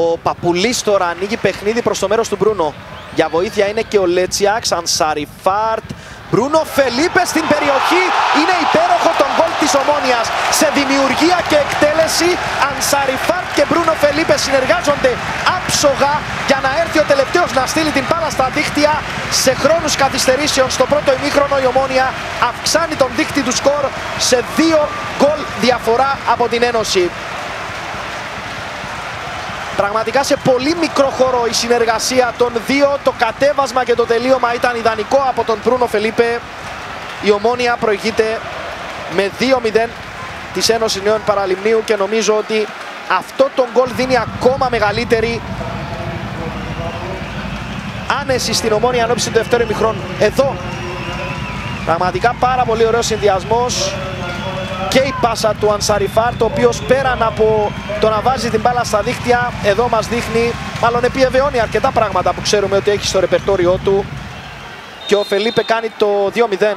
Ο Παπουλής τώρα ανοίγει παιχνίδι προς το μέρος του Μπρούνο. Για βοήθεια είναι και ο Λέτσιαξ, Ανσαριφάρτ, Μπρούνο Φελίπε στην περιοχή. Είναι υπέροχο τον γκολ της Ομόνιας. Σε δημιουργία και εκτέλεση, Ανσαριφάρτ και Μπρούνο Φελίπε συνεργάζονται άψογα για να έρθει ο τελευταίος να στείλει την μπάλα στα δίχτυα. Σε χρόνους καθυστερήσεων στο πρώτο ημίχρονο η Ομόνια αυξάνει τον δίχτυ του σκορ σε δύο γκολ διαφορά από την Ένωση. Πραγματικά σε πολύ μικρό χώρο η συνεργασία των δύο. Το κατέβασμα και το τελείωμα ήταν ιδανικό από τον Προύνο Φελίπε. Η Ομόνια προηγείται με 2-0 της Ένωσης Νέων Παραλιμνίου και νομίζω ότι αυτό το γκολ δίνει ακόμα μεγαλύτερη άνεση στην Ομόνια ανώπιση του δεύτερου ημιχρόνου. Εδώ πραγματικά πάρα πολύ ωραίος συνδυασμός και η πάσα του Ανσαριφάρ το οποίος πέραν από το να βάζει την μπάλα στα δίχτυα εδώ μας δείχνει, μάλλον επιβεβαιώνει αρκετά πράγματα που ξέρουμε ότι έχει στο ρεπερτόριό του. Και ο Φελίπε κάνει το 2-0